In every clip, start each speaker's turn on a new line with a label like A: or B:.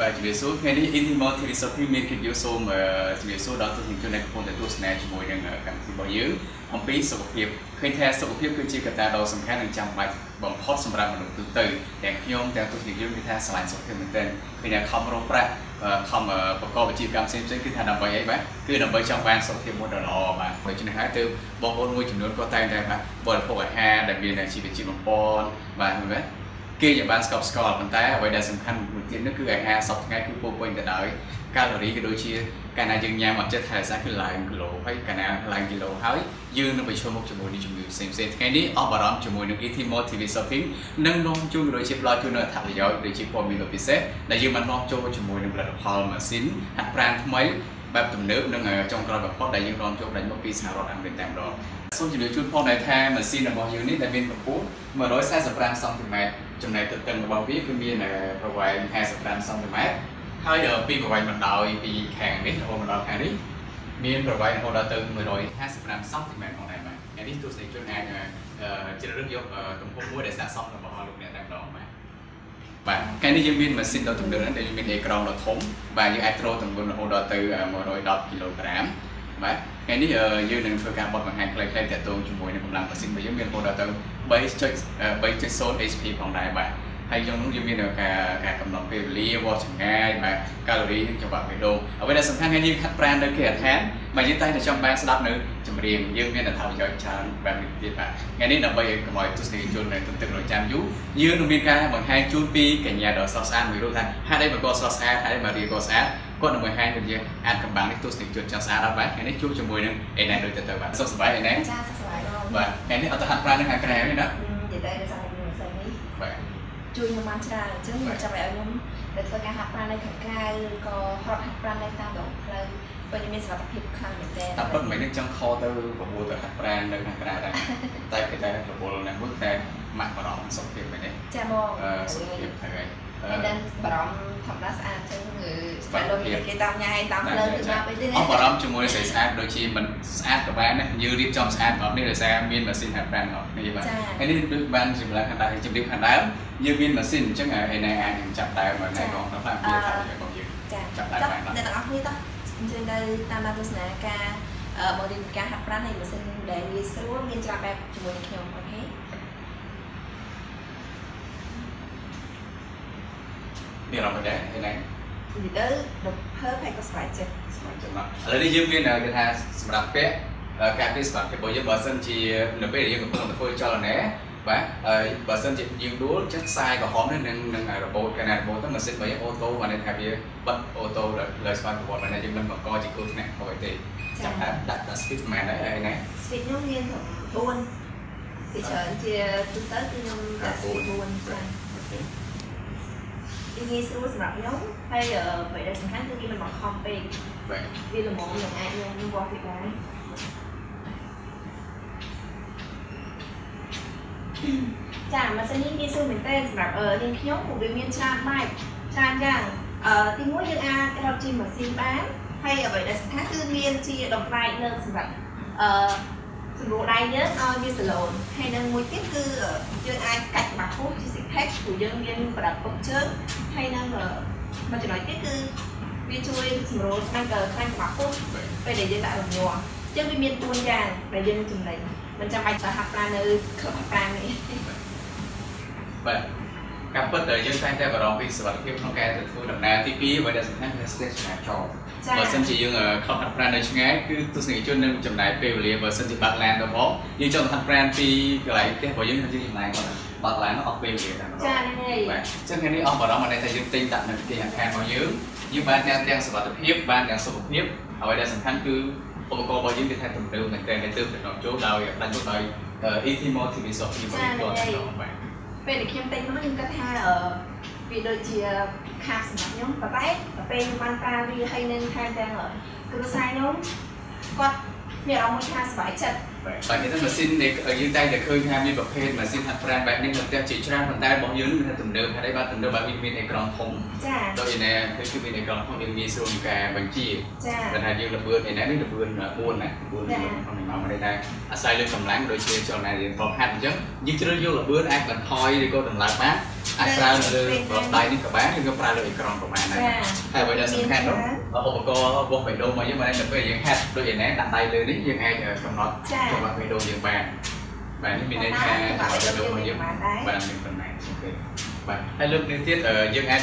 A: បាទជំរាបសួរថ្ងៃនេះ Intimo TV Shopping មានកិត្តិយសសូមជំរាបសួរដល់ទស្សនិកជនដែលកំពុងតែទស្សនាជាមួយនឹងកម្មវិធីរបស់យើងអំពីសុខភាពឃើញថាសុខភាពគឺជាកត្តាដ៏សំខាន់និងចាំបាច់បំផុតសម្រាប់មនុស្សទូទៅទាំងខ្ញុំទាំងទស្សនិកជនគឺថាស្រឡាញ់សុខភាពមែនទែនឃើញថាខំរកប្រាក់ខំប្រកបអាជីវកម្មផ្សេងៗគឺថាដើម្បីអីបាទគឺដើម្បីចង់បានសុខភាពមួយដ៏ល្អបាទដូច្នេះហើយទើបបងប្អូនមួយចំនួនក៏តែងតែបាទបរិភោគអាហារដែលមានជីវជាតិបំពន់បាទមែនទេ គេយ៉ាងបានស្កប់ស្កល់ប៉ុន្តែអ្វីដែលសំខាន់មួយទៀតនោះគឺអាហារសពថ្ងៃគឺពោពេញទៅដោយកាឡូរីក៏ដូចជាកាលណាយើងញ៉ាំអត់ចិត្តថែរក្សាគឺឡើងគីឡូហើយកាលណាឡើងគីឡូហើយយើងនឹងប្រឈមមុខជាមួយនឹងជំងឺផ្សេងៗថ្ងៃនេះអស់បារម្ភជាមួយនឹង Etimo TV Shopping និងនាំជូនក៏ដូចជាផ្ដល់ជូននូវអត្ថប្រយោជន៍ដូចជាព័ត៌មានពិសេសដែលយើងបាននាំចូលជាមួយនឹងផលិតផលម៉ាស៊ីនហាត់ប្រាណថ្មីបែបទំនើបនិងចុងក្រោយបំផុតដែលយើងនាំចូលដាច់មកពីសហរដ្ឋអាមេរិកតែម្ដងសូមជម្រាបជូនផងដែរថាម៉ាស៊ីនរបស់យើងនេះដែលមានកម្ពស់145សង់ទីម៉ែត្រ ចំណែកទទឹងរបស់វាគឺមានប្រវែង55សង់ទីម៉ែត្រហើយពីប្រវែងបណ្ដោយពីខាងនេះរហូតមកដល់ខាងនេះមានប្រវែងរហូតដល់ទៅ155សង់ទីម៉ែត្រផងដែរបាទថ្ងៃនេះទស្សនិកជនអាចជ្រើសរើសយកទំហំមួយដែលស័ក្តិសមរបស់លោកអ្នកតែម្ដងបាទបាទថ្ងៃនេះយើងមានម៉ាស៊ីនដ៏ទំនើបដែលមានអេក្រង់ដ៏ធំបាទយើងអាចទ្រទម្ងន់រហូតដល់ទៅ110គីឡូក្រាម បាទថ្ងៃនេះយើងនឹងធ្វើការបត់បង្ហាញខ្លីៗទាក់ទងជាមួយនឹងកម្លាំងម៉ាស៊ីនរបស់យើងមានរហូតដល់ទៅ3.3.0 HP ផងដែរបាទហើយក្នុងនោះយើងមានការការកំណត់ពេលវេលាវាស់ចម្ងាយបាទកាឡូរីនិងចង្វាក់បេះដូងអ្វីដែលសំខាន់ថ្ងៃនេះហាត់ប្រាណនៅគេដ្ឋានបាទយើងតែតែចង់បានស្ដាប់នៅចម្រៀងយើងមានអត្ថប្រយោជន៍ច្រើនបែបនេះទៀតបាទថ្ងៃនេះដើម្បីឲ្យកុំឲ្យទស្សនិកជននៅទន្ទឹងរង់ចាំយូរយើងនឹងមានការបង្ហាញជូនពីកញ្ញាដ៏ស្រស់ស្អាតមួយរូបថាហេតុអីមកក៏ស្រស់ស្អាតហេតុអីមករៀបក៏ស្អាត គាត់នឹងបង្ហាញទៅយើងអាចកំបាំងនេះទស្សនិកជនចង់ស្អាតអត់បាទថ្ងៃនេះជួបជាមួយនឹងអេណែដូចទៅទៅបាទសុខសប្បាយអេណែ
B: ចាសុខសប្បាយបង
A: បាទថ្ងៃនេះអត់ទៅហាត់ប្រាណនឹងខាងក្រៅទេណានិយា
B: យទៅដោយសារតែមានសិននេះបាទជួយខ្ញុំបានច្រើនអញ្ចឹងខ្ញុំចាំឲ្យខ្ញុំទៅធ្វើការហាត់ប្រាណនៅខាងក្រៅឬក៏ហត់ហាត់ប្រាណនៅតាមដងផ្លូវពេលមានសុខភាពខ្លាំងមែនទែន
A: តែពិតមិននឹងចង់ខទៅប្រមូលទៅហាត់ប្រាណនៅខាងក្រៅដែរតែគេតែប្រមូលនៅមួយតែម៉ាក់បារម្ភសុខភាពមែនទេ
B: ចាបង
A: សុខភាពហើយ
B: តែបារម្ភធម្មតាស្អាតចឹងគឺស្អាតដូចគេតាមញ៉ាយតាមផ្លូវទៅមកវិញទេ
A: អស់បារម្ភជាមួយស្អាតស្អាតដូចជាមិនស្អាតក៏បានដែរយើងរៀបចំស្អាតអត់នេះដោយសារមានម៉ាស៊ីនហាត់ប្រាណអត់នេះបាទហើយនេះដូចបានជំរាបខាងដើមជំរាបខាងដើមយើងមានម៉ាស៊ីនអញ្ចឹងឯណាអាចនឹងចាប់ដើមមកណែកងដល់ខ្លះពីថារបស់យើង
B: ចាប់ដើមបានអ្នកទាំងអស់គ្នាតោះអញ្ចឹងទៅតាមដានទស្សនាការបង្រៀនការហាត់ប្រាណហើយម៉ាស៊ីនដែលងាយស្រួលមានច្រើនបែបជាមួយនឹងខ្ញុំអូខេ
A: មានអារម្មណ៍ដែរហ្នឹង
B: និយាយទៅរភើបហើយក៏ស្បែកចិត្ត
A: ស្បែកចិត្តមកឥឡូវនេះយើងមានគេថាសម្រាប់ពាក់ការពារសម្រាប់របស់យើងបើសិនជានៅពេលដែលយើងកំពុងតែធ្វើចលនាបាទហើយបើសិនជាយើងដួលចិត្តខ្សែក្រហមនេះនឹងនឹងរបូតកាលណារបូតទៅម៉ាស៊ីនរបស់យើងអូតូបានថាវាបិទអូតូលើស្វ័យប្រវត្តិបានយើងមិនបង្កជាគ្រោះថ្នាក់អ្វីទេចាំថាដាក់ដាក់ speed ប៉ុន្មានដែរហើយណា
B: speed ខ្ញុំមាន4ពីច្រើនជាទូទៅគឺខ្ញុំដាក់ speed 4ចា៎ វាងាយស្រួលសម្រាប់ខ្ញុំហើយអ្វីដែលសំខាន់គឺវាមិនបង្ខំពេក
A: បាទ
B: វាល្មមនឹងអាចខ្ញុំវាស់វាបានចាម៉ាស៊ីននេះងាយស្រួលមែនទែនសម្រាប់នាងខ្ញុំព្រោះវាមានច្រើនបែបច្រើនយ៉ាងអឺទីមួយយើងអាចរកជាម៉ាស៊ីនបានហើយអ្វីដែលសំខាន់គឺមានជាដំណែកលើសម្រាប់អឺ សម្រួលដៃយើងឲ្យវាសឡូនហើយនឹងមួយទៀតគឺយើងអាចកាច់មកពុះជា six pack ព្រោះយើងមានប្រដាប់ពុកជើងហើយនឹងមួយចំណុចទៀតគឺវាជួយសម្រួលខាងខាងមកពុះពេលដែលយើងដាក់រងាស់អញ្ចឹងវាមាន4យ៉ាងដែលយើងចំណេញមិនចាំបាច់ទៅហាត់ប្រាណនៅក្លឹបហាត់ប្រាណនេះ
A: បាទការពិតដែលយើងតែតែបារម្ភពីសុខភាពក្នុងការទៅធ្វើដំណើរទី2បើដែលសំខាន់គឺ stage ឆ្ងាយចោល បើសិនជាយើងខំហាត់ប្រាណនៅឆ្ងាយគឺទស្សនិកជននឹងចំណាយពេលវេលាបើសិនជាបាក់ឡានទៅផងយើងចង់ហាត់ប្រាណពីកន្លែងផ្ទះរបស់យើងយើងចំណាយគាត់បាក់ឡានអត់ពេលវេលាតែម្ដង
B: ចា៎ហ្នឹង
A: ហើយបាទអញ្ចឹងថ្ងៃនេះអស់បារម្ភអត់តែយើងទិញដាក់នៅផ្ទះអាខាងរបស់យើងយើងបានទាំងទាំងសុខភាពបានទាំងសុខភាពហើយដែលសំខាន់គឺឧបករណ៍របស់យើងគឺថាទំនើបមែនទែនហើយទើបទៅចូលដោយដាច់ដោយ Etimo TV Software របស់យើងគាត់
B: បាទពេលដែលខ្ញុំទិញមកខ្ញុំគិតថាអឺ វាដូចជាខាតសម្រាប់ខ្ញុំប៉ុន្តែពេលខ្ញុំបានប្រើវាហើយនឹងថែមទាំងគ្រួសារខ្ញុំគាត់មានអារម្មណ៍មួយថាសប្បាយចិត្ត
A: បាទគេថាម៉ាស៊ីននេះយើងតែតែឃើញថាមានប្រភេទម៉ាស៊ីនហាត់ប្រាណបែបនេះនៅផ្ទះជាច្រើនប៉ុន្តែរបស់យើងគឺថាទំនើបហើយបាទទំនើបបែបវាមានអេក្រង់ធំ
B: ចា
A: ដូចឯណាគឺគឺមានអេក្រង់ធំយើងងាយស្រួលក្នុងការបញ្ជា
B: ចា
A: តែថាយើងល្បឿនឯណានេះល្បឿន4ណា4ក្នុងមួយម៉ោងមិនដែរអាស្រ័យលើកម្លាំងដូចជាចលនាយើងប្រហាត់អញ្ចឹងយើងជ្រើសយកល្បឿនអាចបន្ថយឬក៏តម្លើងបាន អាចប្រើនៅលើដៃនេះក៏បានឬក៏ប្រើលើអេក្រង់ក៏បានដែរ
B: ចា
A: ហើយអ្វីដែលសំខាន់នោះឧបករណ៍វាស់បេះដូងមកយើងមិនមែនទៅពេលយើងហាត់ដូចឯណាដាក់ដៃលើនេះយើងអាចកំណត់
B: ចា
A: វាស់បេះដូងយើងបានបាទនេះមានន័យថាវាស់បេះដូងរបស់យើង
B: បានដែរ
A: បានមានប៉ុណ្ណាអូខេបាទហើយលើកនេះទៀតយើងអាច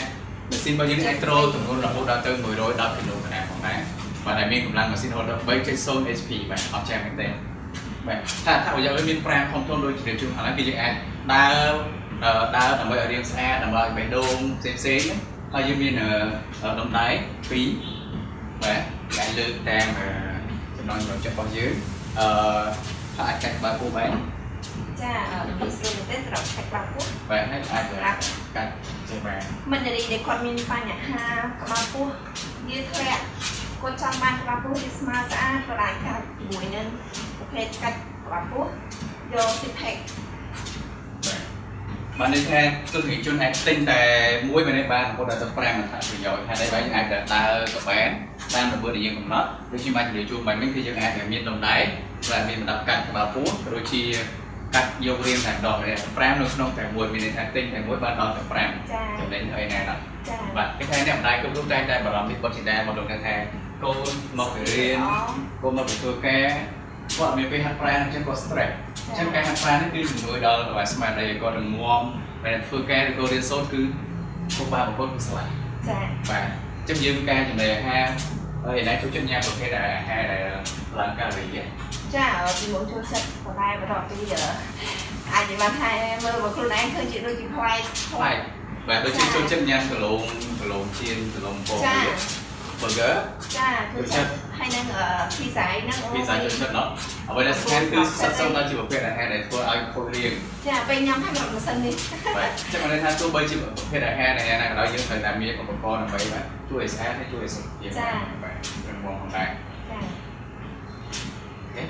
A: ម៉ាស៊ីនរបស់យើងអាចត្រូលទម្ងន់រហូតដល់ទៅ110គីឡូក្រាមផងដែរបាទដែលមានកម្លាំងម៉ាស៊ីនរហូតដល់3.0 HP បាទអត់ចាស់មែនទេបាទថាថាបើយើងមានប្រាំធំធំដូចជំរាបជូនឥឡូវគឺយើងអាចដើរ ដើរដើម្បីឲ្យរាងស្អាតដើម្បីឲ្យបេះដូងផ្សេងផ្សេងហើយយើងមានដុំដៃ2បាទអាចលើកតាមចំណងចំណុចចិត្តរបស់យើងអឺហើយអាចកាច់បើពូបាន
B: ចាមានស្រួលមែនទេសម្រាប់ឆែកបាក់ពោះ
A: បាទហើយអាចកាត់ចេះបាន
B: មិនរីដែលគាត់មានបញ្ហាក្បាលពោះវាធ្លាក់គាត់ចង់បានក្បាលពោះវាស្មើស្អាតក៏អាចកាត់ជាមួយនឹងប្រភេទកាច់ក្បាលពោះយកស៊ីផេក
A: បាទនេះថាទស្សនិកជនអាចទិញតែមួយមិនបានរហូតដល់ទៅ5អត្ថប្រយោជន៍ហើយតែវិញអាចដើរក៏បានតាមរបៀបដែលយើងកំណត់ដូចជាមកជម្រាបជូនបែបនេះគឺយើងអាចមានដុំដែកដែលមានបណ្ដាប់កាត់ក្បាលពោះដូចជាកាត់យករៀងតែដងនេះ5នៅក្នុងតែមួយមានន័យថាទិញតែមួយបានដល់តែ5
B: ចា
A: ចំណេញហើយណាដល់
B: ចា
A: បាទគេថាអ្នកម្ដាយគ្រប់រូបតែតែបារម្ភពីបុត្រធីតាមកលោកថាកូនមកពីរៀនកូនមកពីធ្វើការ គាត់មានពេលហាត់ប្រាណអញ្ចឹងគាត់ stress អញ្ចឹងការហាត់ប្រាណនេះគឺជំនួយដល់ស្មារតីគាត់រងមាំតែធ្វើការឬក៏រៀនសូត្រគឺពុកបាបំផុតគឺស្លាប់
B: ចា
A: បាទអញ្ចឹងយើងការចំណីអាហារហើយណែចូលចិត្តញ៉ាំប្រភេទអាហារដែលឡើងកាឡូរី
B: ចាពីមុនចូលចិត្តបន្លែបន្ទាប់ពីអាចនិយាយបានថាមើលមកខ្លួនឯងឃើញជាដូចជាផ្លែ
A: ខ្លាចបាទដូចជាចូលចិត្តញ៉ាំគីឡូគីឡូជៀនគីឡូពោ
B: ចា
A: burger
B: ចាចូលចិត្តហើយនឹងភីហ្សាហ្នឹង
A: ពីសាចូលចិត្តណោះអ្វីដែលសំខាន់គឺសិតសឹងដល់ជាប្រភេទអាហារដែលធ្វើឲ្យខូចរាង
B: ចាពេលញ៉ាំហើយមកម៉ាស៊ីននេះ
A: បាទចឹងមិនថាទោះបីជាប្រភេទអាហារដែលណាក៏ដោយយើងត្រូវតែមានឧបករណ៍ដើម្បីបាទជួយឲ្យស្អាតហើយជួយឲ្យសុខភាពបាទរឹងមាំផងដែរ
B: ចា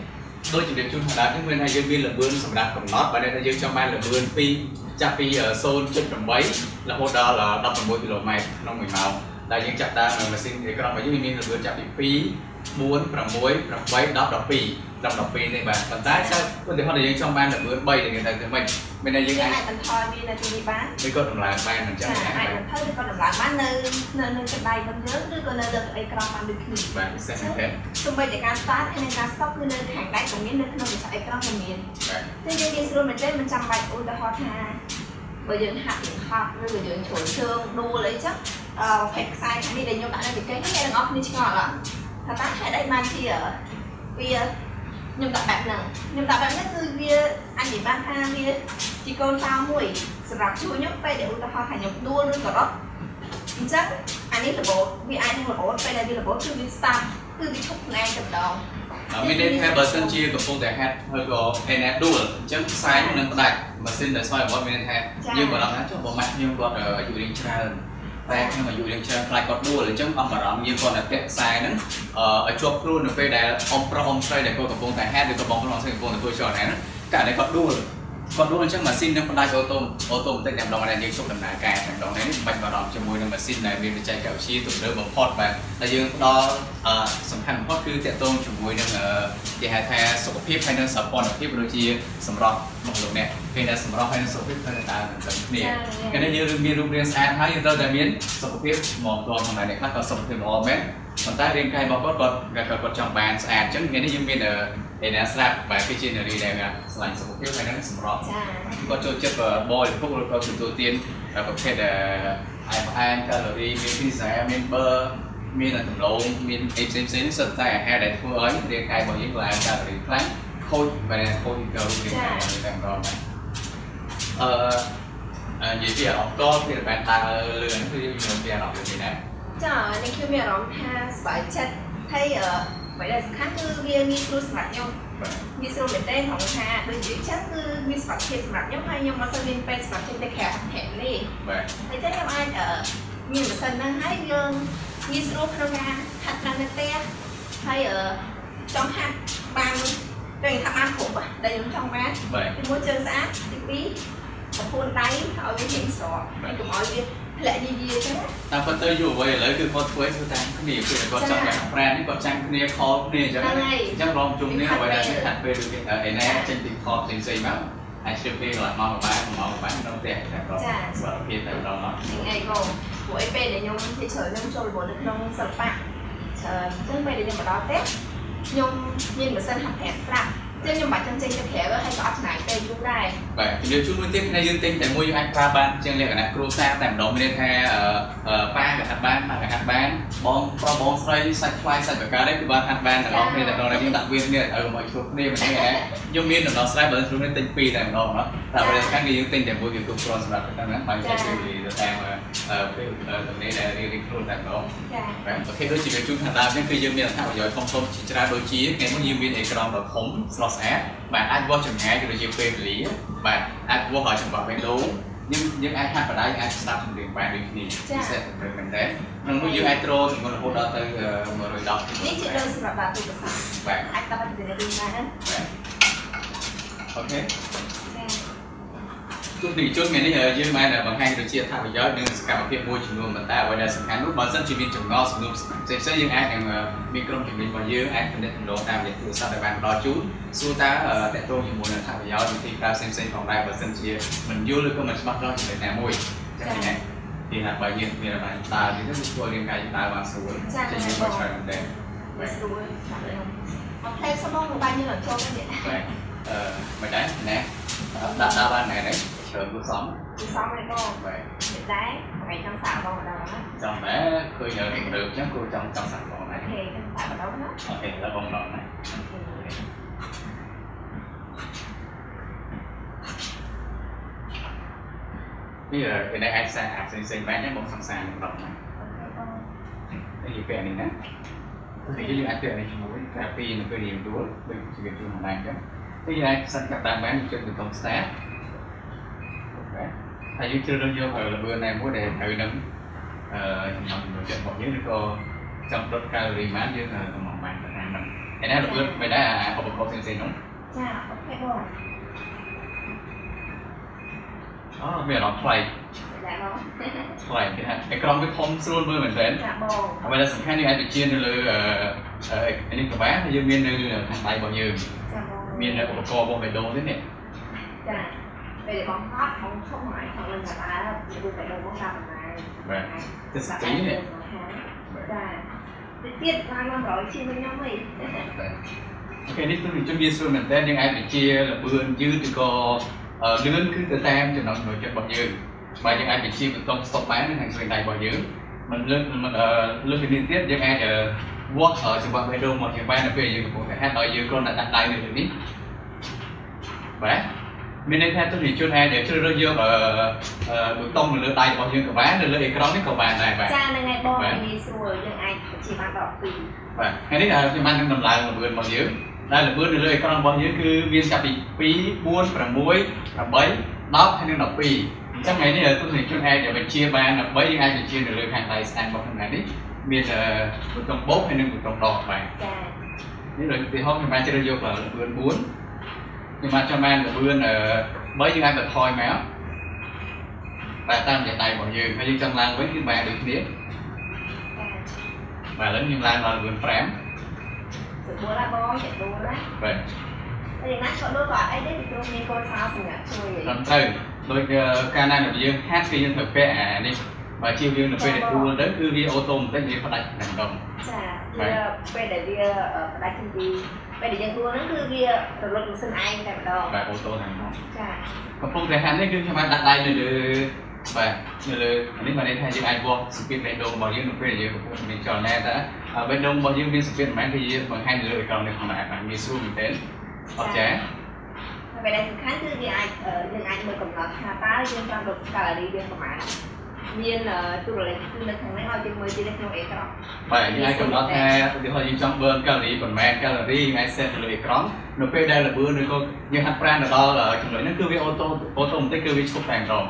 A: ដូចជំរាបជូនខាងដើមនេះមានថាយើងមានល្បឿនសម្រាប់កំណត់បើថាយើងចង់បានល្បឿនពីចាប់ពី0.8រហូតដល់16គីឡូម៉ែត្រក្នុង1ម៉ោង ដែលយើងចាប់ដើមម៉ាស៊ីនអេក្រង់របស់យើងមានល្បឿនចាប់ពី2 4 6 8 10 12 10 12នេះបាទប៉ុន្តែถ้าឧទាហរណ៍ដែលយើងចង់បានល្បឿន3ដែលគេទៅធ្វើម៉េចមានតែយើង
B: យើង
A: អាច
B: អាចបន្ថយវានៅទីនេះបាន
A: ឬក៏តម្លើងបានអញ្ចឹ
B: ចា
A: ងណា
B: អាច
A: បាទ
B: បន្ថយឬក៏តម្លើងបាននៅនៅនៅកណ្ដៃរបស់យើងឬក៏នៅលើអេក្រង់បានដូចគ្នា
A: បាទពិសេសមែនទេ
B: សូម្បីតែការ start ហើយនិងការ stop គឺនៅខាងដៃក៏មាននៅក្នុងកញ្ចក់អេក្រង់ក៏មាន
A: បាទ
B: តែយើងនិយាយស្រួលមែនទេមិនចាំបាច់ឧទាហរណ៍ថាបើយើងហាត់យើងហត់ឬក៏យើងជ្រុលជើងដួលអីចឹងអឺ ប្រភេទខ្សែខាងនេះដែលខ្ញុំដាក់នៅទីកេះនេះអ្នកទាំងអស់គ្នាឆ្ងល់អត់ថាតើហេតុអីបានជាវាខ្ញុំដាក់បែបហ្នឹងខ្ញុំដាក់បែបហ្នឹងគឺវាអញនិយាយបានថាវាជាកូនសោមួយសម្រាប់ជួយខ្ញុំពេលដែលឧទាហរណ៍ថាខ្ញុំដួលឬក៏រត់អញ្ចឹងអានេះរបូតវាអាចនឹងរបូតពេលដែលវារបូតគឺវា start គឺវាឈប់ខ្លួនឯងតែម្ដង
A: មានន័យថាបើសិនជាកំពុងតែហាត់ហើយក៏ឯណាដួលអញ្ចឹងខ្សែនឹងផ្ដាច់ម៉ាស៊ីនដែលស្វ័យប្រវត្តិមានន័យថាយើងបារម្ភថាចុះបើម៉ាក់ខ្ញុំគាត់អាយុរៀងច្រើន តែខ្ញុំអាយុរៀងច្រើនខ្លាចគាត់ដួលអញ្ចឹងអត់បារម្ភយើងគាត់តែពាក់ខ្សែហ្នឹងឲ្យជាប់ខ្លួននៅពេលដែលអ៊ំប្រុសអ៊ំស្រីដែលគាត់កំពុងតែហាត់ឬក៏បងប្រុសអ៊ំស្រីកំពុងតែធ្វើចលនាហ្នឹងកាលដែលគាត់ដួល គាត់ដួលអញ្ចឹងម៉ាស៊ីននឹងផ្ដាច់អូតូអូតូម៉ាទិកតែម្ដងដែលយើងជប់ដំណើរការតែម្ដងនេះមិនបាច់បារម្ភជាមួយនឹងម៉ាស៊ីនដែលមានបច្ចេកវិទ្យាទំនើបបំផុតបាទតែយើងផ្ដល់សំខាន់បំផុតគឺតាក់ទងជាមួយនឹងគេហៅថាសុខភាពហើយនិងសោភ័ណភាពដូចជាសម្រស់របស់លោកអ្នកពេលដែលសម្រស់ហើយនិងសុខភាពត្រូវតែដើរនឹងគ្នាគេនេះយើងមានរូបរាងស្អាតហើយយើងត្រូវតែមានសុខភាពហ្មងដល់ក្នុងអ្នកខ្លះក៏សុខភាពល្អមែនប៉ុន្តែរាងកាយរបស់គាត់គាត់គាត់ចង់បានស្អាតអញ្ចឹងថ្ងៃនេះយើងមាន ឯណាស្រាប់បែបគឺជានារីដែលឆ្លាញ់សុខភាពហើយនិងសម្រស់
B: ចា
A: គាត់ចូលចិត្តបរិភោគឬក៏ទទួលទានប្រភេទអាផ្អែមកាឡូរីមានពីសាមានប៊ឺមានដំឡូងមានអីផ្សេងផ្សេងនេះសុទ្ធតែអាហារដែលធ្វើឲ្យរាងកាយរបស់យើងឡើងកាឡូរីខ្លាំងខូចបែរខូចទៅរាងកាយរបស់យើងតែម្ដងអឺនិយាយពីអបកពីបែបតើលឿនគឺយើងមានអារម្មណ៍យ៉ាងណា
B: ចានេះខ្ញុំមានអារម្មណ៍ថាសប្បាយចិត្តហើយ អឺបែរដែលសំខាន់គឺវាងាយស្រួលសម្រាប់ខ្ញុំ
A: បាទ
B: ងាយស្រួលមែនទេក្នុងថាដូចនិយាយចឹងគឺមានសុខភាពសម្រាប់ខ្ញុំហើយខ្ញុំមិនសូវមានពេលសម្រាប់ចេញទៅក្រៅប្រភេទនេះ
A: បាទ
B: ហើយចឹងខ្ញុំអាចអឺមានម៉ាស៊ីនហ្នឹងហើយយើងងាយស្រួលក្នុងការហាត់តាមនៅផ្ទះហើយអឺចង់ហាត់បានទៅហាត់បានគ្រប់ដែលខ្ញុំចង់បាន
A: បាទ
B: ទីមួយជើងស្អាតទីពីរប្រពន្ធដៃឲ្យវារៀងស្រកហើយកុំឲ្យវា ធ្លាក់យាយយាចឹងណា
A: តាមពិតទៅយុវវ័យឥឡូវគឺគាត់ធ្វើធ្វើតាមគ្នាគឺគាត់ចង់បានប្រាននេះគាត់ចាំគ្នាខលគ្នាអញ្ចឹង
B: ហ្នឹងហើយ
A: អញ្ចឹងរំជុំនេះអ្វីដែលគេខាត់ពេលដូចគេឯណាចេញពីខលផ្សេងផ្សេងមកអាចជិះពេលកន្លះម៉ោងមួយបានមួយម៉ោងមួយបានក្នុងផ្ទះតែម្ដងបាទភាពតែម្ដងមក
B: នឹងអីក៏ព្រោះអីពេលដែលខ្ញុំទីច្រើនខ្ញុំចូលរបួននៅក្នុងសិល្បៈច្រើនចឹងពេលដែលខ្ញុំមកដល់ផ្ទះខ្ញុំមានម៉ាស៊ីនហាត់ប្រាណ ស្រាប់ចឹងខ្ញុំបាច់ចឹងចេញទៅក្រៅហើយក៏អត់ចំណាយពេលយូរដែរ
A: បាទជំរាបជូនមួយទៀតគ្នាយើងទិញតែមួយយើងអាចប្រើបានជាងលក្ខណៈគ្រួសារតែម្ដងមានថាប៉ាក៏ហាត់បានម៉ាក់ក៏ហាត់បានបងប្រុសបងស្រីសាច់ខ្លាយសាច់បកានេះគឺបានហាត់បានទាំងអស់គ្នាតែដល់យើងដាក់វាគ្នាឲ្យមកជួបគ្នាមិនទេណាយើងមានដំណោះស្រាយបើខ្លួននេះទិញពីរតែម្ដងណាតែបើស្កាត់គឺយើងទិញតែមួយវាគ្រប់គ្រាន់សម្រាប់តែហ្នឹងបានចេះពីទៅតាមពេលទំនេរដែលរៀងខ្លួនតែម្ដង
B: ចា
A: បាទប្រភេទដូចជាជួនខាងដើមនេះគឺយើងមានអត្ថប្រយោជន៍ធំធំជាច្រើនដូចជាថ្ងៃមុនយើងមានអេក្រង់ដ៏ធំស្រស់ស្អាតបាទអាចវាស់ចម្ងាយក៏ដូចជាពេលវេលាបាទអាចវាស់ឲ្យចង្វាក់បេះដូងយើងយើងអាចហាត់បដាអាចស្ដាប់ចម្រៀងបានដូចគ្នាពិសេសទៅមែនតើក្នុងនោះយើងអាចត្រូលចំនួនរហូតដល់ទៅ110
B: នេះជាដូចសម្រាប់ដាក់ទូរស័ព្ទ
A: បាទ
B: អាចស្ដាប់ទៅទៅរៀនបានណា
A: បាទអូខេ
B: ចា
A: ទូនីជនថ្ងៃនេះយើងបានបង្ហាញដូចជាអត្ថប្រយោជន៍និងសកម្មភាពមួយចំនួនប៉ុន្តែអ្វីដែលសំខាន់នោះបើសិនជាមានចម្ងល់សំណួរផ្សេងផ្សេងយើងអាចនឹងមានក្រុមជំនាញរបស់យើងអាចទំនាក់ទំនងតាមរយៈទូរស័ព្ទដែលបានផ្ដល់ជូនសួរតើតកតងជាមួយនឹងអត្ថប្រយោជន៍វិធីប្រើផ្សេងផ្សេងផងដែរបើសិនជាមិនយល់ឬក៏មិនច្បាស់លាស់ចំណុចណាមួយចឹងណាទីណាបើយើងមានបានតើនេះគឺធ្វើរៀងកាយដើរបានស្រួលចេញមកច្រើនដែរ
B: វាស្រួលស្ដាប់ខ្ញុំអត់ផ្លេសមកមកបាញ់យើងអត់ចូលទេ
A: បាទអឺមិនដែរណាដាក់ដាក់បានណែនេះ
B: trường
A: tôi sống. Tôi sống hay cô vậy. Thịt đá mày chăm xào con ở đâu đó. Chăm bé cứ nhớ hiện được chứ cô trong trong sạch con này. Thì trong xào ở đâu đó. Ở thì là con lợn này. Bây giờ cái đây ai xa ai xin xin bán nhé một sẵn sàng một đồng này. Cái gì về này nè thì cái gì ai tiền này mỗi cà phê nó cứ điểm đúa mình chỉ việc chung hàng này chứ bây giờ ai sẵn cặp đàn bán cho được công staff ហើយយើងជ្រើសរើសយកល្បឿនណាមួយដែលត្រូវនឹងអឺចំណងចិត្តរបស់យើងឬក៏ចំដុតកាឡូរីបានយើងកំងបានទៅតាមហ្នឹងហើយណាល្បឿនមិនដែរអាឧបករណ៍ផ្សេងៗនោះ
B: ចាអូខេបង
A: អូមានអារម្មណ៍ប្លែក
B: ចាបង
A: ប្លែកគេថាអេក្រង់វាធំស្រួលមើលមែនទែន
B: ចាបង
A: អ្វីដែលសំខាន់យើងអាចបញ្ជានៅលើអឺនេះក្បាលហើយយើងមាននៅខាងដៃរបស់យើង
B: ចាបង
A: មានឧបករណ៍របស់បេះដូងនេះនេះ
B: ចា ពេលបងហត់បងឈប់ហើយបងនឹងថាទៅទៅដល់បងតាមណា
A: បាទទស្សនវិជ្ជានេះ
B: ចាទៅទៀតឡើងមក100ជាងខ្ញុំហី
A: អូខេនេះគឺជំនាញស្រួលមែនតើយើងអាចបញ្ជាល្បឿនយឺតឬក៏លឿនគឺទៅតាមចំណង់ចំណូលចិត្តរបស់យើងបើយើងអាចបញ្ជាបន្តស្តុបបាននឹងស្វែងដៃរបស់យើងមិនលើកមិនលើកពីនេះទៀតយើងអាចវាស់ចង្វាក់បេះដូងមកជាបាននៅពេលយើងកំពុងតែហាត់ដោយយើងគ្រាន់តែដាក់ដៃនៅលើនេះបាទ មានន័យថាទស្សនិកជនអាចជ្រើសរើសយកអឺប៊ូតុងនៅលើដៃរបស់យើងក៏បាននៅលើអេក្រង់នេះក៏បានដែរបាទ
B: ចាហ្នឹងហើយបងងាយស្រួលយើងអាចបញ្ជាបានដល់2
A: បាទថ្ងៃនេះខ្ញុំបាននឹងដំឡើងល្បឿនរបស់យើងដែលល្បឿននៅលើអេក្រង់របស់យើងគឺវាចាប់ពី2 4 6 8 10ហើយនិង12អញ្ចឹងថ្ងៃនេះទស្សនិកជនអាចបញ្ជាបាន13យើងអាចបញ្ជានៅលើខាងដៃស្ដាំរបស់ថ្ងៃនេះមានប៊ូតុងបូកហើយនិងប៊ូតុងដកបាទ
B: ចា
A: នេះដូចឧទាហរណ៍ខ្ញុំបានជ្រើសយកល្បឿន4 ខ្ញុំបានចាំបានល្បឿន3យើងអាចបន្ថយមកបាទតាមរយៈដៃរបស់យើងហើយយើងចង់ឡើងវិញគឺបានដូចគ្នា
B: ចា
A: បាទឥឡូវខ្ញុំឡើងដល់ល្បឿន5
B: ស្រួលណាបងចេះដួលណា
A: បាទ
B: តែយ៉ាងណាក៏ដួលក៏អត់អីទេពីព្រោះមានកូនសោសម្រាប់ជួយ
A: ត្រឹមត្រូវដោយកាលណាយើងហាត់គឺយើងត្រូវពាក់អានេះបើជាវានៅពេលដែលដួលទៅគឺវាអូតូម៉ាទិកវាផ្ដាច់តែម្ដង
B: ចាវាពេលដែលវាផ្ដាច់ពី ពីពេលដែលយើងដួលហ្នឹងគឺវារលត់ម៉ាស៊ីនឯងតែម្ដង
A: បាទអូតូតែម្ដង
B: ចា
A: កំពុងតែហាត់នេះគឺខ្ញុំបានដាក់ដៃនៅលើបាទនៅលើនេះបានន័យថាយើងអាចវាស់សម្ពាធបេះដូងរបស់យើងនៅពេលដែលយើងកំពុងមានចលនាតើបេះដូងរបស់យើងមានសម្ពាធប៉ុន្មានគឺយើងបង្ហាញនៅលើអេក្រង់នេះផងដែរបាទងាយស្រួលមែនទែនអត់ចា៎
B: ហើយដែលសំខាន់គឺវាអាចយើងអាចមើលកំណត់ថាតើយើងចង់រកកាឡូរីយើងប្រមាណ មានទូរលេខគឺនៅខាងនេះឲ្យយើងមើលជានៅក្នុងអេក្រង់
A: បាទយើងអាចកំណត់ថាឧទាហរណ៍យើងចង់ burn កាឡូរីប៉ុន្មានកាឡូរីយើងអាច set នៅលើអេក្រង់នៅពេលដែលល្បឿនឬក៏យើងហាត់ប្រាណទៅដល់ចំណុចហ្នឹងគឺវាអូតូអូតូម៉ាទិកគឺវាឈប់តែម្ដង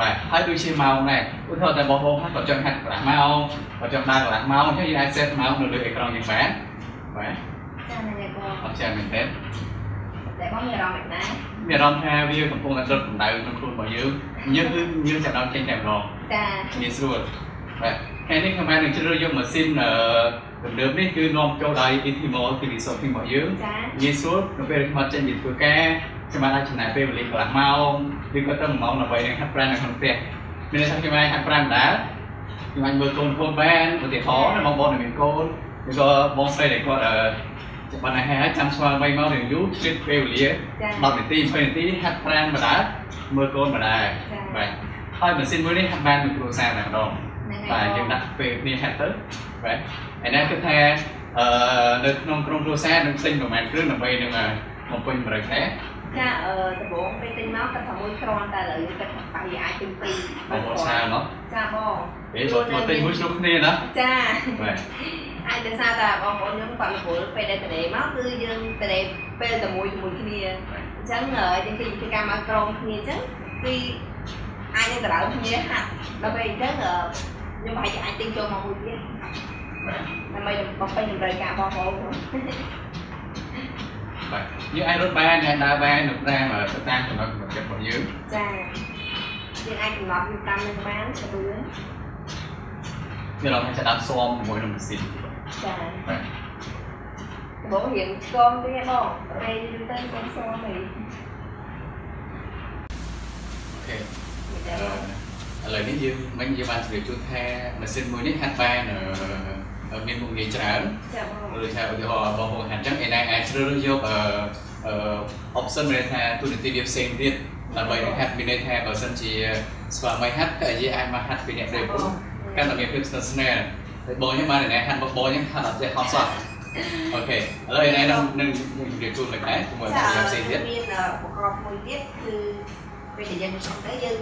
A: បាទហើយដូចជាម៉ោងដែរឧទាហរណ៍តែបងប្អូនខ្លះក៏ចង់ហាត់កន្លះម៉ោងក៏ចង់ដើរកន្លះម៉ោងអញ្ចឹងយើងអាច set ម៉ោងនៅលើអេក្រង់យើងបានបាទ
B: ចាហ្នឹងហើយបង
A: អត់ចាមែនទេ
B: តែបងមានអារម្មណ៍យ៉ាងណា
A: មានអារម្មណ៍ថាវាកំពុងតែដុតកម្ដៅក្នុងខ្លួនរបស់យើងយើងគឺយើងចាប់ដល់ចេញតែម្ដង
B: ចា
A: ងាយស្រួលបាទថ្ងៃនេះខ្ញុំបាននឹងជ្រើសរើសយកម៉ាស៊ីនអឺទំនើបនេះគឺនាំចូលដោយ Intimol TV Software របស់យើង
B: ចា
A: ងាយស្រួលនៅពេលខ្ញុំចេញពីធ្វើការចាំអាចចំណាយពេលវេលាកន្លះម៉ោងឬក៏ទៅ1ម៉ោងដើម្បីនឹងហាត់ប្រាណនៅក្នុងផ្ទះមានន័យថាខ្ញុំអាចហាត់ប្រាណដែរខ្ញុំអាចមើលកូនកូនបានឧទាហរណ៍បងប្អូនដែលមានកូនឬក៏បងស្រីដែលគាត់អឺចាំ បានហើយចាំស្វាមីមកនឹងយូរឆ្លៀតពេលវេលា
B: ចា
A: 10នាទី20នាទីហាត់ប្រាណម្ដងមើលកូនម្ដងបាទហើយម៉ាស៊ីនមួយនេះហាត់បានមួយគ្រួសារតែម្ដង
B: ហ្នឹង
A: បាទ
B: ហើយ
A: យើងដាក់ពេលគ្នាហាត់ទៅបាទឯណាគឺថាអឺនៅក្នុងក្រុមគ្រួសារនឹងទិញប្រមាណគ្រឿងដើម្បីនឹងបំពេញតម្រូវការ
B: ចាអឺដំបូងពេលទិញមកគាត់ថាមួយគ្រាន់តែឥឡូវយើងគិតថាប្រហែលអាចទិញពីរ
A: បងប្អូនឆាមក
B: ចាបង
A: ពេលបើមកទិញមួយឆ្លុះគ្នាណា
B: ចា
A: បាទ
B: អាចដោយសារតែបងប្អូនយើងគាត់រវល់ពេលដែលតេមកគឺយើងតេពេលតែមួយជាមួយគ្នាអញ្ចឹងយើងគេធ្វើការមកក្រុមគ្នាអញ្ចឹងគឺអាចនឹងដរើគ្នាហាត់ដល់ពេលអញ្ចឹងខ្ញុំប្រហែលជាអាចទិញចូលមកមួយទៀតដើម្បីបំពេញតម្រូវការបងប្អូន
A: បាទយើងអាចរត់បានអាចដើរបានតាមតាមចំណុចចិត្តរបស់យើង
B: ចា៎យើងអាចកំណត់តាមនឹងបានស្រួល
A: វារកថាចាប់ស្វមជាមួយនឹងម៉ាស៊ីន
B: ចា
A: បាទ
B: បងរៀងឆ្កងទេបងពេលយូរទៅបងសួរហី
A: អូខេ
B: ចា
A: ឥឡូវនេះយើងមិញយើងបានជម្រាបជូនថាម៉ាស៊ីនមួយនេះហាត់បានអឺមានមុខងារច្រើន
B: ចាបង
A: ឬថាឧទាហរណ៍បងប្អូនហាត់អញ្ចឹងឯណាអាចជ្រើសរើសយកអឺអឺ option មានន័យថាទូនាទីវាផ្សេងទៀតដើម្បីនឹងហាត់មានន័យថាបើសិនជាស្វាមីហាត់ក៏និយាយអាចមកហាត់ពីអ្នកដូចព្រោះកាន់តែមានភាពស្និទ្ធស្នាលហើយ បងខ្ញុំបានឯណាហាត់បងបងខ្ញុំហាត់អត់ចេះហត់សោះអូខេឥឡូវឯណានឹងនឹងនឹងជម្រាបជូនលេខដែរជាមួយ
B: ចា
A: នឹងផ្សេងទៀត
B: មានឧបករណ៍មួយទៀតគឺពេលដែលយើងចង់ទៅយើង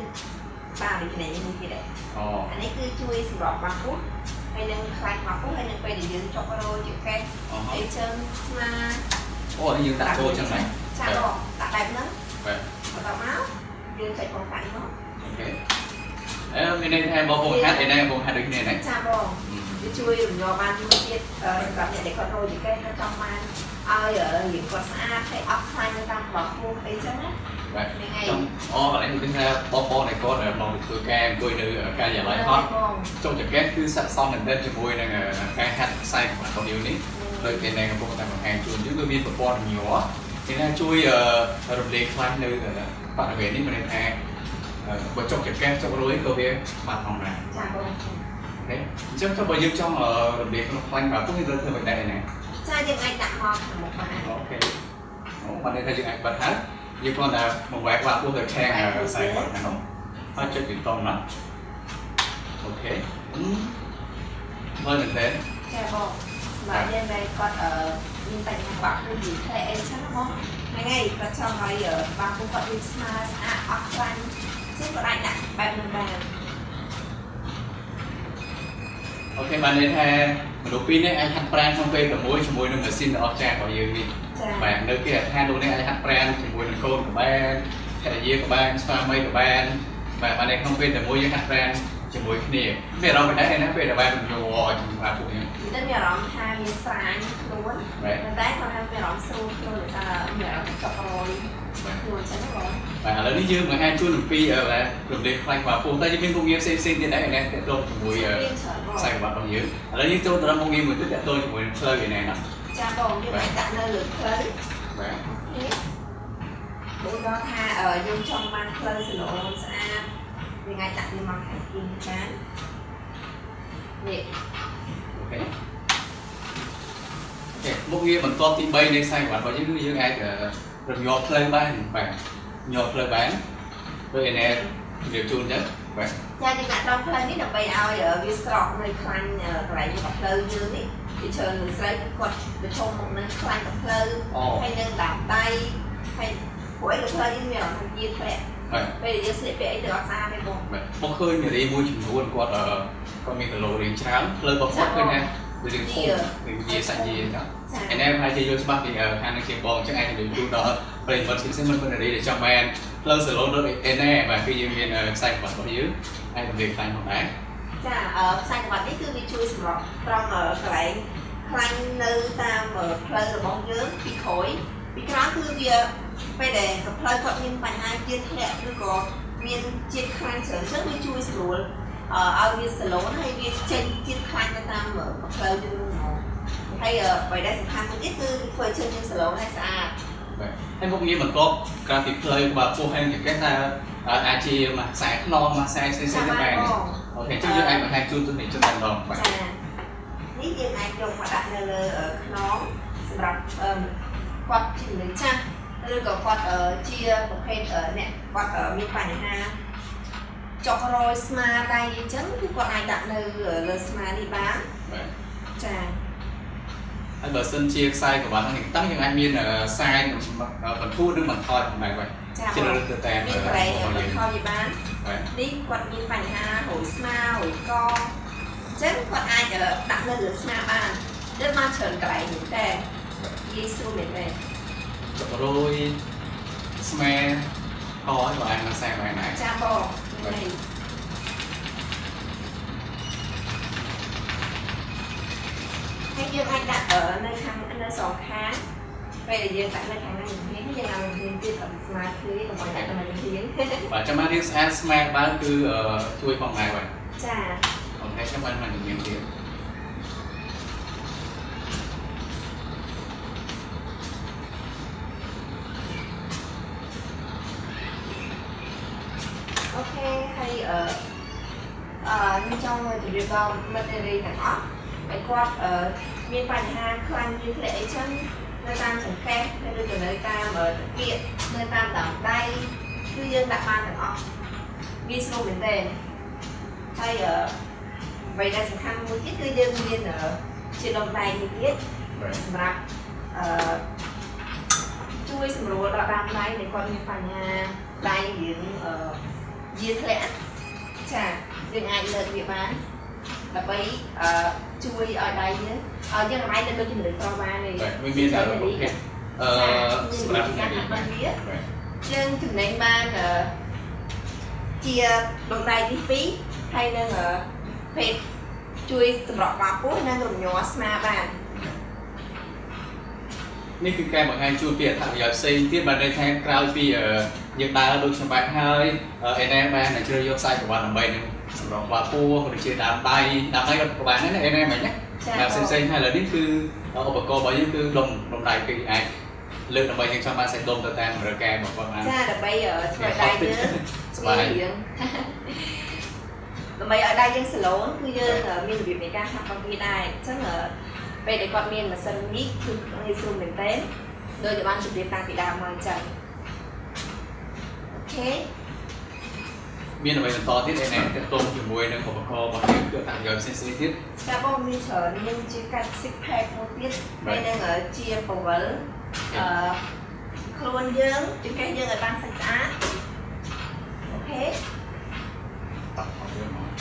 B: បានដូចនេះមួយទៀតដែរ
A: អូ
B: អានេះគឺជួយសម្រាប់បាក់ពុះហើយនឹងខ្លាច់បាក់ពុះហើយនឹងពេលដែលយើងចុករោជាកេះ
A: អូ
B: អីជើងស្មា
A: អូនេះយើងដាក់ចូលចឹងហ្នឹង
B: ចាបងដាក់បែបហ្នឹង
A: បាទ
B: បន្តមកយើងចុចបងកាច់មក
A: អូខេអឺមានន័យថាបងប្អូនហាត់ឯណាបងហាត់ដូចគ្នាណា
B: ចាបង វាជួយរំញ័របានមួយទៀតសម្រាប់អ្នកដែលគាត់រោជាកេះគាត់ចង់បានឲ្យរៀងគាត់ស្អាតហើយអត់ខ្លាញ់នៅតាមបាក់ពុះអីចឹងណា
A: បាទ
B: ហ្នឹងហើយ
A: ចង់អូកន្លែងនេះថាបងប្អូនឯគាត់មកធ្វើការអង្គុយនៅការិយាល័យហត់
B: បង
A: ចុងចង្កេះគឺស័ក្តិសមមែនទែនជាមួយនឹងការហាត់ខ្សែរបស់យើងនេះដោយគេនៅកំពុងតែបង្ហាញជូនយើងគឺមានប្រព័ន្ធញ័រគេថាជួយរំលែកខ្លាំងនៅបរិវេណនេះមានន័យថាបើចុងចង្កេះចុងរួយក៏វាបាត់ផងដែរ
B: ចាបង
A: អូខេអញ្ចឹងចុះបើយើងចង់រំលែកក្នុងខ្លាំងបាទពុះយើងត្រូវធ្វើមិនដែរណា
B: ចាយើងអាចដាក់មកខាងមុខបាន
A: អូខេអូបានន័យថាយើងអាចបាត់ហើយយើងគ្រាន់តែបង្វែកបាត់ពោះទៅខាងខ្សែគាត់ហ្នឹងហើយចុចពីតង់ណាអូខេមើលមែនទេ
B: ចាបងសម្រាប់យើងដែលគាត់អឺមានបញ្ហាបាក់ពុះយូរតែអីចឹងណាបងហ្នឹងហើយគាត់ចង់ឲ្យបាក់ពុះគាត់មានស្មើស្អាតអត់ខ្លាញ់ចឹងក៏អាចដាក់បែបហ្នឹងបាន
A: អូខេបានន័យថាមនុស្សពីរនេះអាចហាត់ប្រាណក្នុងពេល6ជាមួយនឹងម៉ាស៊ីនដ៏អស្ចារ្យរបស់យើងនេះ
B: ចា
A: បាទនៅគេថាលោកនេះអាចហាត់ប្រាណជាមួយនឹងកូនក៏បានភរិយាក៏បានស្វាមីក៏បានបាទបានន័យក្នុងពេលតែមួយយើងហាត់ប្រាណជាមួយគ្នាមានអារម្មណ៍មិនដែរណាពេលដែលបានញ័រជាមួយពួកយើង
B: ទៅមានអារម្មណ៍ថាមានស្រាញខ្លួន
A: បាទ
B: ប៉ុន្តែគាត់ថាមានអារម្មណ៍ស្រួលខ្លួនដោយសារមានអារម្មណ៍ចុករយ
A: បាទ
B: ខ្លួនចឹងណាបង
A: បាទឥឡូវនេះយើងបង្ហាញជូនអំពីបាទរំលែកខ្លាំងរបស់ពួកតែយើងមានមុខងារផ្សេងផ្សេងទៀតដែរណាទាក់ទងជាមួយ
B: មានច្រើនបង
A: ខ្សែក្បាត់របស់យើងឥឡូវយើងចូលទៅដល់មុខងារមួយទៀតទាក់ទងជាមួយនឹងផ្លូវឯណាណា
B: ចាបងយើងអាចដាក់នៅលើផ្លូវ
A: បាទ
B: នេះដូចដល់ថាអឺយើងចង់បានផ្លូវសឡូស្អាតយើងអាចដាក់វាមកខាងពីបាននេះ
A: អូខេអូខេមុខងារបន្ទាប់ទី3នៃខ្សែក្បាត់របស់យើងគឺយើងអាចរំញ័រផ្លូវបានបាទ ញ័រផ្លូវបានដូចឯណាជម្រាបជូនអញ្ចឹងបាទ
B: ចាយើងដាក់ដល់ផ្លូវនេះដើម្បីឲ្យវាស្រកនៅខ្លាញ់កន្លែងរបស់ផ្លូវយើងនេះវាច្រើននឹងស្រីគាត់ប្រឈមមុខនឹងខ្លាញ់กับផ្លូវ
A: អូ
B: ហើយនឹងដាក់ដៃហើយព្រោះអីក៏ផ្លូវយើងមានអារម្មណ៍ថាជាធ្លាក់
A: បាទ
B: ពេលដែលយើងស្លៀកពាក់អីទៅអត់ស្អាតទេបង
A: បាទមកឃើញនារីមួយចំនួនគាត់គាត់មានគីឡូរៀងច្រើនផ្លូវរបស់គាត់ឃើញថាវារៀងធំរៀងជាសាច់យាអញ្ចឹង
B: ចា
A: ឯណែប្រហែលជាយល់ច្បាស់ពីខាងនឹងជាបងអញ្ចឹងអាចនិយាយជូនដល់ប្រិយមិត្តផ្សេងៗមិនមិនរីដែលចង់បានផ្លូវសាឡូនដូចឯណែបាទគឺយើងមានខ្សែក្បាត់របស់យើងអាចរំលែកខ្លាំងផងដែរ
B: ចាអឺខ្សែក្បាត់នេះគឺវាជួយសម្រាប់ត្រង់កន្លែងខ្លាញ់នៅតាមផ្លូវរបស់យើងពីក្រោយពីក្រោយគឺវាពេលដែលកផ្លូវគាត់មានបញ្ហាជាតិធ្លាក់ឬក៏មានជាតិខ្លាញ់ច្រើនចឹងវាជួយស្រួលអឺឲ្យវាសាឡូនហើយវាចេញជាតិខ្លាញ់ទៅតាមផ្លូវយើងហ្នឹង ហើយអ្វីដែលសំខាន់មួយទៀតគឺធ្វើជើងយើងសាឡូនឲ្យស្អាត
A: បាទហើយមុខងារបន្ទាប់ក្រៅពីផ្លូវបើពោះហើយគេថាអាចជាមួយខ្សែខ្នងមួយខ្សែផ្សេងៗទៅដែរអូខេអញ្ចឹងយើងអាចបង្ហាញជូនទស្សនិកជនតែម្ដងបាទ
B: ចានេះយើងអាចយកមកដាក់នៅលើខ្នងសម្រាប់គាត់ជាមនុស្សចាស់ឬក៏គាត់ជាប្រភេទអ្នកគាត់មានបញ្ហាចុករយស្មាដៃអញ្ចឹងគឺគាត់អាចដាក់នៅលើស្មានេះបាន
A: បាទ
B: ចា
A: ហើយបើសិនជាខ្សែក្រវ៉ាត់ហ្នឹងតើយើងអាចមានខ្សែបន្ធូរឬបន្ថយផងដែរបាទ
B: ជ្រើសរើសទៅតាមមានកន្លែងបន្ថយវាបាននេះគាត់មានបញ្ហារួយស្មារួយកអញ្ចឹងគាត់អាចដាក់នៅលើស្មាបានដូចមកច្រើនកន្លែងនេះតែនិយាយស្រួលមែនទេ
A: ចុករួយស្មាកឲ្យបើអាចមកខ្សែបានដែរ
B: ចាបងហើ យយើងអាចដាក់នៅខាងនៅសងខាងពេលដែលយើងដាក់នៅខាងណាយើងមានយើងឲ្យយើងទៀតអត់ស្មារតីដើម្បីដាក់ទៅនឹងរៀង
A: បាទចាំមករៀងស្អាតស្មារបើគឺជួយផងដែរបាទ
B: ចា
A: អូខេចាំបានមករៀងទៀត
B: អូខេហើយអឺអឺខ្ញុំចង់ជម្រាបដល់មិត្តរីទាំងអស់ហើយគាត់ មានបញ្ហាខ្លាំងជាធ្លាក់អីចឹងនៅតាមចង្កេះឬក៏នៅតាមទាកនៅតាមដងដៃគឺយើងដាក់បានទាំងអស់ងាយស្រួលមែនទេហើយអ្វីដែលសំខាន់មួយទៀតគឺយើងមានជាដុំដៃនេះទៀតសម្រាប់អឺជួយសម្រួលដល់ដើមដៃដែលគាត់មានបញ្ហាដៃយើងអឺយាធ្លាក់ចាយើងអាចលើកវាបាន ដើម្បីអឺជួយឲ្យដៃយើងឲ្យយើងអាចទៅដូចជំរឿនប្របានទេ
A: វាមានតែប្រភេទអឺសម្រាប់
B: ការហាត់បានវាយើងចំណេញបានជាដុំដៃទី2ហើយនឹងភេទជួយសម្រក់បាពោះនិងរំញ័រស្មាបាន
A: នេះគឺការបង្ហាញជូនពីអត្ថប្រយោជន៍ផ្សេងទៀតបានន័យថាក្រោយពីយើងដើរដូចខ្ញុំបែបហើយអេណែបានជ្រើសយកខ្សែប្រវត្តិដើម្បីនឹង សម្រងបាពោះឬជាដើមដៃដើមដៃក៏បានដែរណាអេណែមិញណាតែផ្សេងផ្សេងហើយឥឡូវនេះគឺឧបករណ៍របស់យើងគឺដុំដុំដៃគឺអាចលើកដើម្បីយើងចង់បានសាច់ដុំទៅតាមរការបស់គាត់បាន
B: ចាដើម្បីធ្វើដៃយើងស្បាយយើងដើម្បីឲ្យដៃយើងសាឡូនគឺយើងមានរបៀបនៃការហាត់របស់វាដែរអញ្ចឹងពេលដែលគាត់មានម៉ាស៊ីននេះគឺងាយស្រួលមែនទែនដោយតែបានជម្រាបតាំងពីដើមមកអញ្ចឹងអូខេ
A: មានអ្វីបន្តទៀតឯណែទាក់ទងជាមួយនឹងឧបករណ៍របស់យើងគឺអត្ថប្រយោជន៍ផ្សេងៗទៀត
B: ចាបងមានច្រើនមានជាកាត់ six pack មួយទៀតហើយនឹងជាពវលអឺខ្លួនយើងចង្កេះយើងឲ្យបានសាច់ស្អាតអូខេ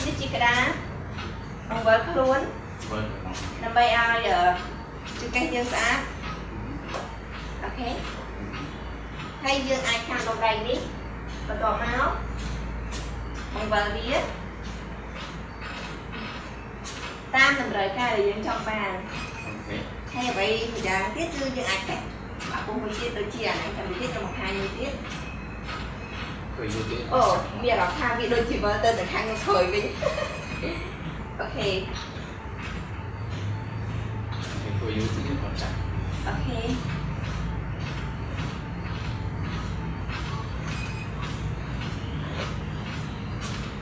B: នេះជាក្តារពវលខ្លួនដើម្បីឲ្យចង្កេះយើងស្អាតអូខេហើយយើងអាចខាងដងដៃនេះបន្ទាប់មក បង្វិលវាតាមតម្រូវការដែលយើងចង់បានហើយអ្វីម្យ៉ាងទៀតគឺយើងអាចកាត់បាក់ពុំមួយទៀតដូចជាអានេះតែមួយទៀតត្រឹមខាងមួយទៀត
A: គឺយូរទៀត
B: អូមានអារម្មណ៍ថាវាដូចជាវិលទៅទៅខាងក្រោយវិញអូខេ
A: គឺយូរទៀតគាត់ចាក់
B: អូខេ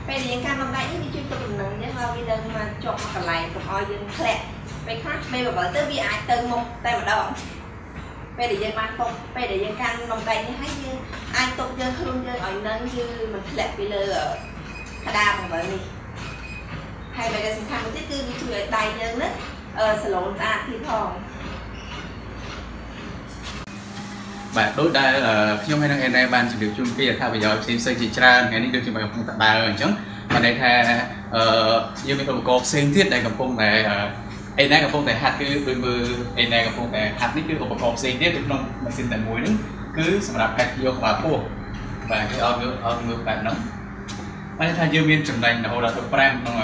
B: ពេលយើងកាន់បំដៃនេះវាជួយទប់លំនឹងចឹងឲ្យវានៅមកជាប់មកកន្លែងកុំឲ្យយើងធ្លាក់ពេលខ្លះពេលបបិលទៅវាអាចទៅមុខតែម្ដងពេលដែលយើងបានទុកពេលដែលយើងកាន់នំដៃនេះហើយយើងអាចទុកយើងខ្លួនយើងឲ្យនឹងគឺមិនធ្លាក់ពីលើក្តារបង្វិលនេះហើយបែបដែលសំខាន់មួយទៀតគឺវាជួយឲ្យដៃយើងហ្នឹងសាឡូនស្អាតទៀតផង
A: បាទដូចដែលខ្ញុំហើយនឹងអេណេបានជម្រាបជូនពីអត្ថប្រយោជន៍ផ្សេងផ្សេងជាច្រើនថ្ងៃនេះដូចជាកំពុងតែដើរអញ្ចឹងបានន័យថាអឺយើងមានឧបករណ៍ផ្សេងទៀតដែលកំពុងតែអេណេកំពុងតែហាត់គឺដូចមើលអេណេកំពុងតែហាត់នេះគឺឧបករណ៍ផ្សេងទៀតនៅក្នុងម៉ាស៊ីនតែមួយហ្នឹងគឺសម្រាប់កាត់យកក្បាលពោះបាទគេឲ្យមើលឲ្យមើលបែបហ្នឹងបានថាយើងមានចំណេញរហូតដល់ទៅ5ក្នុង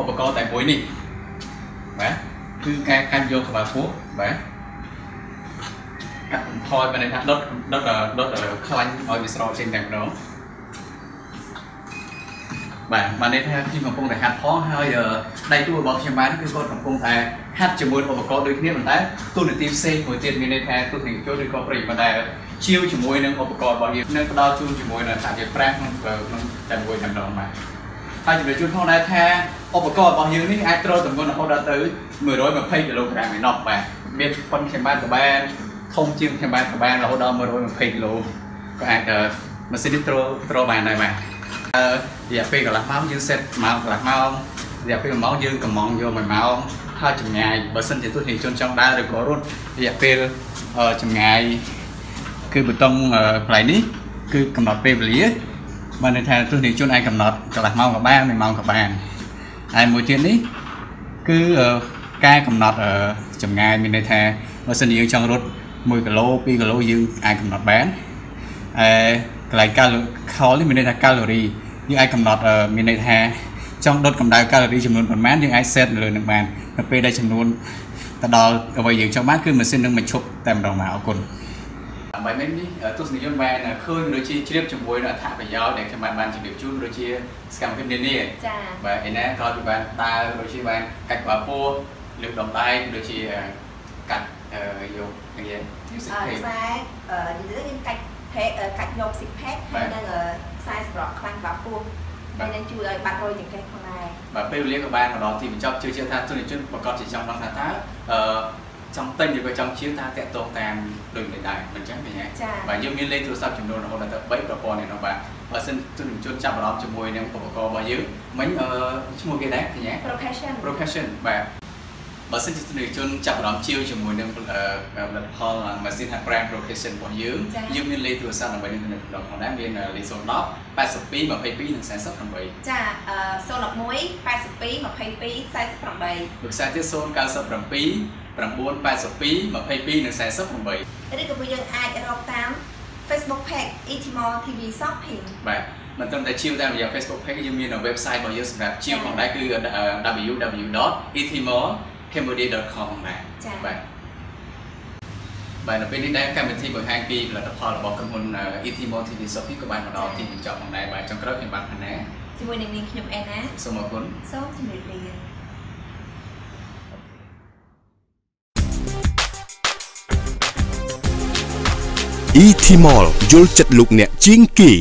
A: ឧបករណ៍តែមួយនេះបាទគឺការកាត់យកក្បាលពោះបាទ កាត់បន្ថយបានន័យថាដុតដុតដុតខ្លាញ់ឲ្យវាស្រកចេញតែម្ដងបបាទបានន័យថាខ្ញុំកំពុងតែហាត់ផងហើយដៃគូរបស់ខ្ញុំបានគឺគាត់កំពុងតែហាត់ជាមួយឧបករណ៍ដូចគ្នាប៉ុន្តែទូនាទីផ្សេងមួយទៀតមានន័យថាទស្សនិកជនឬក៏ប្រិយមិត្តដែលជាវជាមួយនឹងឧបករណ៍របស់យើងនឹងផ្ដល់ជូនជាមួយនឹងថាជាប្រាំងក្នុងក្នុងតែមួយតែម្ដងបាទហើយជំរាបជូនផងដែរថាឧបករណ៍របស់យើងនេះអាចត្រូវទម្ងន់រហូតដល់ទៅ120គីឡូក្រាមឯណោះបាទមានប៉ុនខ្ញុំបានក្បាល ធំជាងខ្ញុំបានក្បាលរហូតដល់120គីឡូក៏អាចម៉ាស៊ីននេះត្រូវត្រូវបានដែរបាទអឺរយៈពេលកន្លះម៉ោងយើងសេតម៉ោងកន្លះម៉ោងរយៈពេល1ម៉ោងយើងកំងយក1ម៉ោងហើយចម្ងាយបើសិនជាទស្សនិកជនចង់ដើរឬក៏រត់រយៈពេលចម្ងាយគឺបតុងកន្លែងនេះគឺកំណត់ពេលវេលាបានន័យថាទស្សនិកជនអាចកំណត់កន្លះម៉ោងក៏បាន1ម៉ោងក៏បានហើយមួយទៀតនេះគឺការកំណត់ចម្ងាយមានន័យថាបើសិនជាយើងចង់រត់ 1គីឡូ2គីឡូយើងអាចកំណត់បានអឺកន្លែងកាឡូខលនេះមានន័យថាកាឡូរីយើងអាចកំណត់មានន័យថាចង់ដុតកម្ដៅកាឡូរីចំនួនប៉ុន្មានយើងអាច set នៅលើនឹងបាននៅពេលដែលចំនួនទៅដល់អ្វីយើងចង់បានគឺម៉ាស៊ីននឹងបញ្ឈប់តែម្ដងមកអរគុណដើម្បីមិននេះទស្សនិកជនបានឃើញដូចជាជ្រាបជាមួយនៅអត្ថប្រយោជន៍ដែលខ្ញុំបានបានជម្រាបជូនដូចជាសកម្មភាពនានា
B: ចា៎
A: បាទឯណាក៏ពីបានដើរដូចជាបានកាច់បាពោះលើកដុំដៃដូចជាកាត់ យកនិយាយ
B: ខ្សែខ្សែអឺនិយាយយើងកាច់ផេកកាច់យកស៊ីផេកហើយនឹងខ្សែសម្រាប់ខ្លាំងបាពោះហើយនឹងជួយឲ្យបាត់រយចង្កេះផងដែរ
A: បាទពេលវេលាក៏បានមកដល់ទីបញ្ចប់ជឿជាក់ថាទុនជនប្រកាសជាចង់ដឹងថាតើអឺចង់ទិញឬក៏ចង់ជឿថាតាក់ទងតាមដូចនេះដែរមិនចឹងទេណាបាទយើងមានលេខទូរស័ព្ទចំនួនរហូតដល់ទៅ3ប្រព័ន្ធនេះនោះបាទបើសិនទុនជនចាប់អារម្មណ៍ជាមួយនឹងឧបករណ៍របស់យើងមិញអឺឈ្មោះគេដែរទេណា
B: Profession
A: Profession បាទ បើសិនជាទស្សនិកជនចាប់អារម្មណ៍ជាវជាមួយនឹងផលិតផលម៉ាស៊ីន hand brand location របស់យើងយើងមានលេខទូរស័ព្ទដើម្បីនឹងទំនាក់ទំនងផងដែរមានលេខ010 82 22និង48
B: ចា011 82 22 48
A: វិខ្សែទៀត097 982 22និង48
B: ឬក៏ពួកយើងអាចរកតាម Facebook page Etimor TV Shopping
A: បាទមិនត្រឹមតែជាវតាមរយៈ Facebook page យើងមាន website របស់យើងសម្រាប់ជាវផងដែរគឺ www.etimor.cambodia.com ដែរបាទបាទនៅពេលនេះដែរកម្មវិធីបង្ហាញពីផលិតផលរបស់ក្រុមហ៊ុន Etimor TV Shopping ក៏បានមកដល់ទីបញ្ចប់ផងដែរបាទចុងក្រោយខ្ញុំបាទផាណា
B: ជាមួយនឹងនាងខ្ញុំអេណា
A: សូមអរគុណ
B: សូមជម្រាបលា
C: E-Timol យល់ចិត្តលោកអ្នកជាងគេ